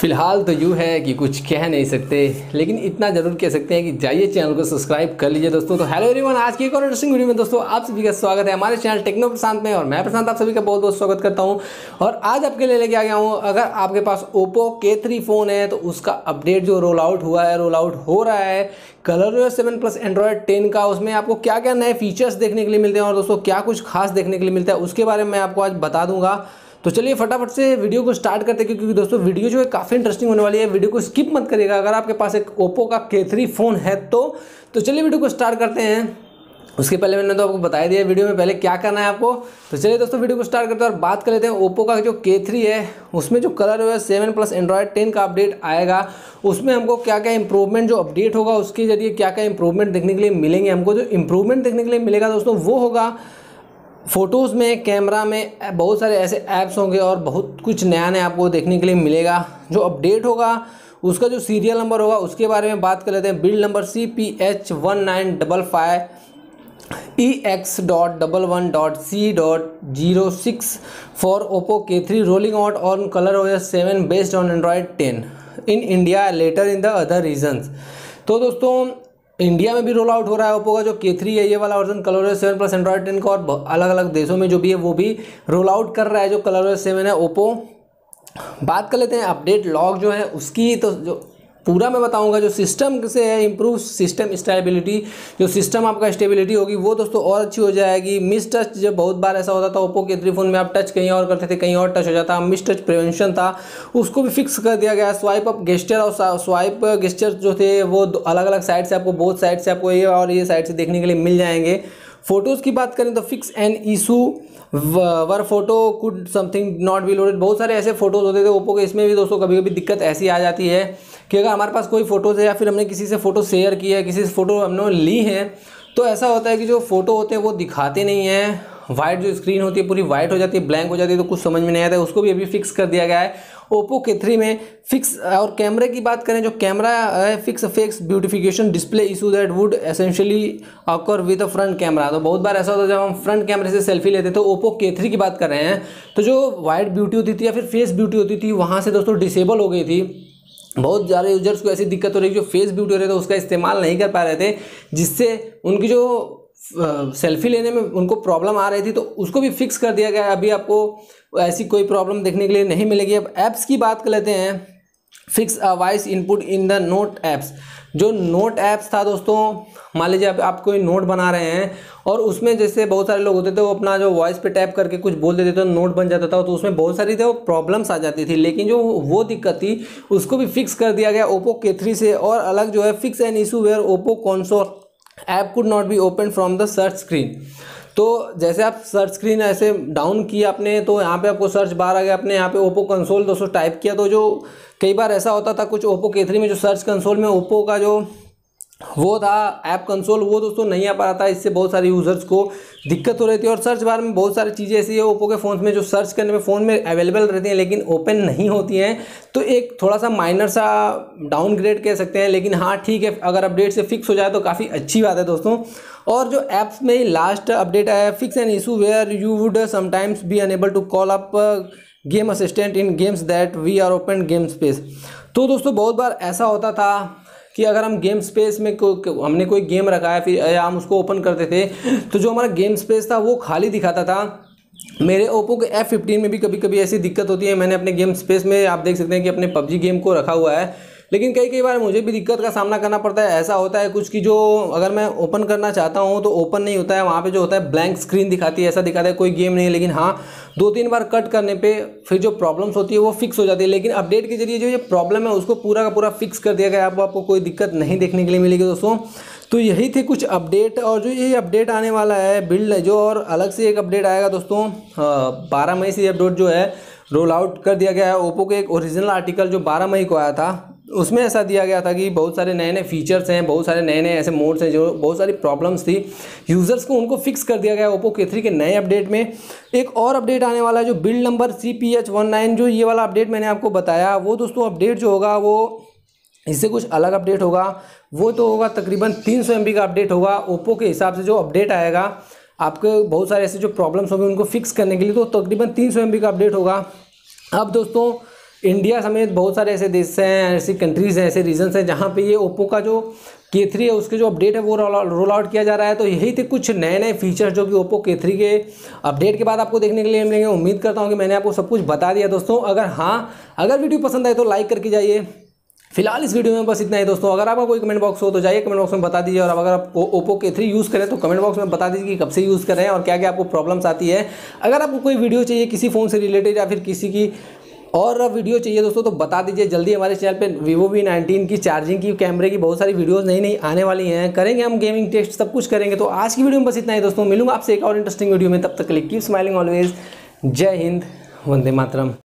फ़िलहाल तो यूँ है कि कुछ कह नहीं सकते, लेकिन इतना ज़रूर कह सकते हैं कि जाइए चैनल को सब्सक्राइब कर लीजिए दोस्तों। तो हेलो एवरीवन आज की एक और इंटरेस्टिंग वीडियो में दोस्तों आप सभी का स्वागत है हमारे चैनल टेक्नो प्रशांत में और मैं प्रशांत, आप सभी का बहुत बहुत स्वागत करता हूँ। और आज आपके लिए लेके आ गया हूँ, अगर आपके पास ओप्पो के थ्री फ़ोन है तो उसका अपडेट जो रोल आउट हुआ है रोल आउट हो रहा है Color seven plus Android ten का, उसमें आपको क्या क्या नए फीचर्स देखने के लिए मिलते हैं और दोस्तों क्या कुछ खास देखने के लिए मिलता है, उसके बारे में मैं आपको आज बता दूँगा। तो चलिए फटाफट से वीडियो को स्टार्ट करते हैं, क्योंकि दोस्तों वीडियो जो है काफ़ी इंटरेस्टिंग होने वाली है। वीडियो को स्किप मत करिएगा। अगर आपके पास एक ओप्पो का के फ़ोन है तो तो चलिए वीडियो को स्टार्ट करते हैं। उसके पहले मैंने तो आपको बताया दिया वीडियो में पहले क्या करना है आपको? तो चलिए दोस्तों वीडियो को स्टार्ट करते हैं और बात कर लेते हैं ओप्पो का जो के थ्री है। उसमें जो कलर है सेवन प्लस एंड्रॉयड टेन का अपडेट आएगा। उसमें हमको क्या क्या इंप्रूवमेंट जो अपडेट होगा, उसके ज़रिए क्या क्या इंप्रूवमेंट देखने के लिए मिलेंगे। हमको जो इंप्रूवमेंट देखने के लिए मिलेगा दोस्तों, वो होगा फ़ोटोज़ में, कैमरा में बहुत सारे ऐसे ऐप्स होंगे और बहुत कुछ नया नया आपको देखने के लिए मिलेगा। जो अपडेट होगा, उसका जो सीरियल नंबर होगा, उसके बारे में बात कर लेते हैं। Build number C P H one nine double five E X dot double one dot C dot zero six for Oppo K three rolling out on Color O S seven based on Android ten in India later in the other regions तो दोस्तों India में भी roll out हो रहा है Oppo का, जो के थ्री है, ये वाला version Color seven plus Android ten का और अलग अलग देशों में जो भी है, वो भी रोल आउट कर रहा है, जो कलर सेवन है ओप्पो बात कर लेते हैं अपडेट लॉग जो है, उसकी तो जो पूरा मैं बताऊँगा जो सिस्टम से है इम्प्रूव सिस्टम स्टेबिलिटी जो सिस्टम आपका स्टेबिलिटी होगी, वो दोस्तों और अच्छी हो जाएगी। मिस टच जब बहुत बार ऐसा होता था ओप्पो के थ्री फ़ोन में आप टच कहीं और करते थे, कहीं और टच हो जाता मिस टच प्रिवेंशन था, उसको भी फिक्स कर दिया गया। स्वाइप अप गेस्टर और स्वाइप गेस्टर जो थे, वो अलग अलग साइड से आपको बहुत साइड से आपको ये और ये साइड से देखने के लिए मिल जाएँगे। फ़ोटोज़ की बात करें तो fix and issue where photo could something not be loaded बहुत सारे ऐसे फ़ोटोज़ होते थे ओप्पो के, इसमें भी दोस्तों कभी कभी दिक्कत ऐसी आ जाती है कि अगर हमारे पास कोई फ़ोटोज़ है या फिर हमने किसी से फ़ोटो शेयर की है, किसी से फ़ोटो हमने ली है तो ऐसा होता है कि जो फ़ोटो होते हैं वो दिखाते नहीं हैं। वाइट जो स्क्रीन होती है, पूरी वाइट हो जाती है ब्लैंक हो जाती है तो कुछ समझ में नहीं आता है, उसको भी अभी फिक्स कर दिया गया है। ओप्पो के थ्री में फिक्स और कैमरे की बात करें, जो कैमरा है fix fix beautification display issue that would essentially occur with a front camera तो बहुत बार ऐसा होता है, जब हम फ्रंट कैमरे से सेल्फी लेते तो ओप्पो के थ्री की बात कर रहे हैं तो जो वाइट ब्यूटी होती थी या फिर फेस ब्यूटी होती थी, वहाँ से दोस्तों डिसेबल हो गई थी। बहुत ज़्यादा यूज़र्स को ऐसी दिक्कत हो रही जो फेस ब्यूटी हो रहे थे, उसका इस्तेमाल नहीं कर पा रहे थे, जिससे उनकी जो सेल्फी लेने में उनको प्रॉब्लम आ रही थी तो उसको भी फिक्स कर दिया गया अभी आपको ऐसी कोई प्रॉब्लम देखने के लिए नहीं मिलेगी। अब ऐप्स की बात कर लेते हैं। Fix a voice input in the note apps जो नोट ऐप्स था दोस्तों मान लीजिए आप, आप कोई नोट बना रहे हैं और उसमें जैसे बहुत सारे लोग होते थे वो अपना जो वॉइस पे टैप करके कुछ बोल देते थे नोट बन जाता था तो उसमें बहुत सारी थे वो प्रॉब्लम्स आ जाती थी। लेकिन जो वो दिक्कत थी उसको भी फिक्स कर दिया गया ओप्पो के थ्री से और अलग जो है fix an issue where Oppo Consor app could not be open from the search screen तो जैसे आप सर्च स्क्रीन ऐसे डाउन किया आपने तो यहाँ पे आपको सर्च बार आ गया, आपने यहाँ पे ओप्पो कंसोल दोस्तों टाइप किया तो जो कई बार ऐसा होता था, कुछ ओप्पो के थ्री में जो सर्च कंसोल में ओप्पो का जो वो था ऐप कंसोल वो दोस्तों नहीं आ पा रहा था, इससे बहुत सारे यूज़र्स को दिक्कत हो रही थी और सर्च बार में बहुत सारी चीज़ें ऐसी है ओप्पो के फ़ोन में जो सर्च करने में फ़ोन में अवेलेबल रहती हैं, लेकिन ओपन नहीं होती हैं। तो एक थोड़ा सा माइनर सा डाउनग्रेड कह सकते हैं, लेकिन हाँ ठीक है, अगर अपडेट से फिक्स हो जाए तो काफ़ी अच्छी बात है दोस्तों। और जो ऐप्स में लास्ट अपडेट आया है fix an issue where you would sometimes be unable to call up game assistant in games that we are open game space तो दोस्तों, बहुत बार ऐसा होता था कि अगर हम गेम स्पेस में को, हमने कोई गेम रखा है फिर हम उसको ओपन करते थे तो जो हमारा गेम स्पेस था वो खाली दिखाता था। मेरे ओप्पो के एफ़ फिफ्टीन में भी कभी कभी ऐसी दिक्कत होती है मैंने अपने गेम स्पेस में आप देख सकते हैं कि अपने पबजी गेम को रखा हुआ है। लेकिन कई कई बार मुझे भी दिक्कत का सामना करना पड़ता है। ऐसा होता है कुछ कि जो अगर मैं ओपन करना चाहता हूँ तो ओपन नहीं होता है। वहाँ पे जो होता है ब्लैंक स्क्रीन दिखाती है, ऐसा दिखाता है कोई गेम नहीं है। लेकिन हाँ दो तीन बार कट करने पे फिर जो प्रॉब्लम्स होती है, वो फिक्स हो जाती है। लेकिन अपडेट के ज़रिए जो ये प्रॉब्लम है, उसको पूरा का पूरा फिक्स कर दिया गया आपको आपको कोई दिक्कत नहीं देखने के लिए मिलेगी दोस्तों। तो यही थे कुछ अपडेट और जो ये अपडेट आने वाला है बिल्ड जो और अलग से एक अपडेट आएगा दोस्तों। बारह मई से ये अपडेट जो है रोल आउट कर दिया गया है। ओप्पो के एक ओरिजिनल आर्टिकल जो बारह मई को आया था उसमें ऐसा दिया गया था कि बहुत सारे नए नए फीचर्स हैं, बहुत सारे नए नए ऐसे मोड्स हैं जो बहुत सारी प्रॉब्लम्स थी। यूज़र्स को उनको फिक्स कर दिया गया ओप्पो के थ्री के नए अपडेट में। एक और अपडेट आने वाला है जो build number C P H one nine जो ये वाला अपडेट मैंने आपको बताया, वो दोस्तों अपडेट जो होगा, वो इससे कुछ अलग अपडेट होगा। वो तो होगा तकरीबन तीन सौ का अपडेट होगा। ओप्पो के हिसाब से जो अपडेट आएगा, आपके बहुत सारे ऐसे जो प्रॉब्लम्स होंगे उनको फिक्स करने के लिए तो तकरीबन तीन सौ का अपडेट होगा। अब दोस्तों इंडिया समेत बहुत सारे ऐसे देश हैं, ऐसी कंट्रीज़ हैं, ऐसे रीजन्स हैं जहाँ पे ये ओप्पो का जो के थ्री है, उसके जो अपडेट है वो रोल आउट किया जा रहा है। तो यही थे कुछ नए नए फीचर्स जो कि ओप्पो के थ्री के अपडेट के बाद आपको देखने के लिए मिलेंगे। उम्मीद करता हूँ कि मैंने आपको सब कुछ बता दिया दोस्तों। अगर हाँ अगर वीडियो पसंद आए तो लाइक करके जाइए। फ़िलहाल इस वीडियो में बस इतना ही दोस्तों। अगर आपका कोई कमेंट बॉक्स हो तो जाइए कमेंट बॉक्स में बता दीजिए। और अगर आप ओप्पो के थ्री यूज़ करें तो कमेंट बॉक्स में बता दीजिए कि कब से यूज़ कर और क्या क्या आपको प्रॉब्लम्स आती है। अगर आपको कोई वीडियो चाहिए किसी फ़ोन से रिलेटेड या फिर किसी की और वीडियो चाहिए दोस्तों तो बता दीजिए जल्दी हमारे चैनल पे वीवो वी नाइनटीन की चार्जिंग की कैमरे की बहुत सारी वीडियोस नई नई आने वाली हैं। करेंगे हम गेमिंग टेस्ट सब कुछ करेंगे। तो आज की वीडियो में बस इतना ही दोस्तों, मिलूँगा आपसे एक और इंटरेस्टिंग वीडियो में। तब तक क्लिक की स्माइलिंग ऑलवेज जय हिंद, वंदे मातरम।